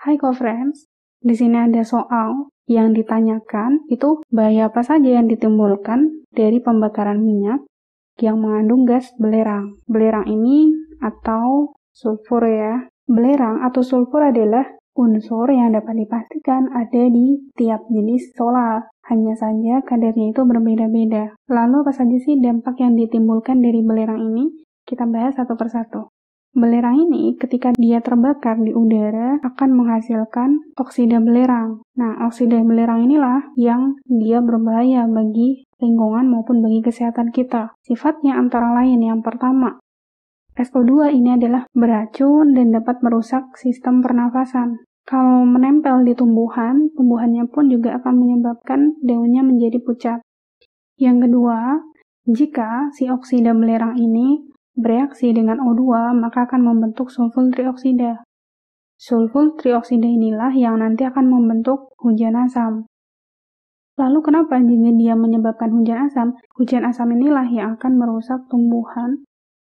Hai co-friends, di sini ada soal yang ditanyakan itu bahaya apa saja yang ditimbulkan dari pembakaran minyak yang mengandung gas belerang. Belerang ini atau sulfur ya. Belerang atau sulfur adalah unsur yang dapat dipastikan ada di tiap jenis solar. Hanya saja kadarnya itu berbeda-beda. Lalu apa saja sih dampak yang ditimbulkan dari belerang ini? Kita bahas satu persatu. Belerang ini ketika dia terbakar di udara akan menghasilkan oksida belerang. Nah, oksida belerang inilah yang dia berbahaya bagi lingkungan maupun bagi kesehatan kita. Sifatnya antara lain yang pertama, SO2 ini adalah beracun dan dapat merusak sistem pernafasan. Kalau menempel di tumbuhan, tumbuhannya pun juga akan menyebabkan daunnya menjadi pucat. Yang kedua, jika si oksida belerang ini bereaksi dengan O2 maka akan membentuk sulfur trioksida. Sulfur trioksida inilah yang nanti akan membentuk hujan asam. Lalu kenapa jika dia menyebabkan hujan asam? Hujan asam inilah yang akan merusak tumbuhan,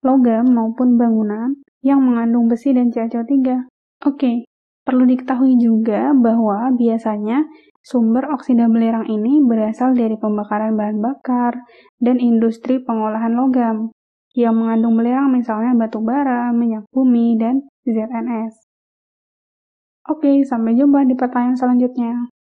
logam maupun bangunan yang mengandung besi dan CaCO3. Oke, perlu diketahui juga bahwa biasanya sumber oksida belerang ini berasal dari pembakaran bahan bakar dan industri pengolahan logam yang mengandung belerang misalnya batu bara, minyak bumi, dan ZNS. Oke, sampai jumpa di pertanyaan selanjutnya.